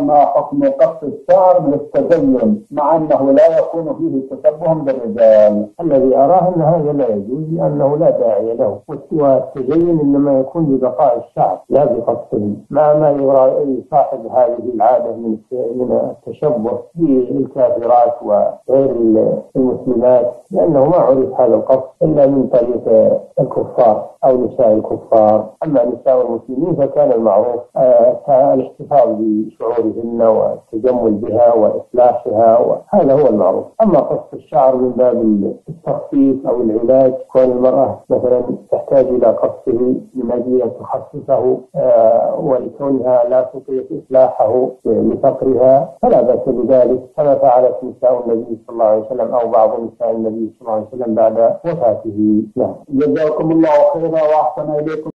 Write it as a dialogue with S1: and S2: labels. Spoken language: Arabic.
S1: ما حكم قص الشعر للتزين مع أنه لا يكون فيه تشبه بالرجال.
S2: الذي أراه إن هذا لا يجوز لأنه لا داعي له. والتزين إنما يكون ببقاء الشعر لا بقصه مع ما يرى صاحب هذه العادة من من التشبه؟ بالكافرات وغير المسلمات. لأنه ما عرف هذا القص إلا من طريق الكفار أو نساء الكفار. أما نساء المسلمين فكان المعروف آه، الاحتفاظ بشعورهن والتجمل بها واصلاحها وهذا هو المعروف. أما قص الشعر من باب التخفيف أو العلاج كون المرأة مثلا تحتاج إلى قصه من أجل ان تخصصه آه، ولكونها لا تطيق إصلاحه لفقرها فلا بأس بذلك كما فعلت نساء النبي صلى الله عليه وسلم أو بعض نساء النبي صلى الله عليه وسلم بعد وفاته.
S1: نعم. جزاكم الله خيرا وأحسن إليكم.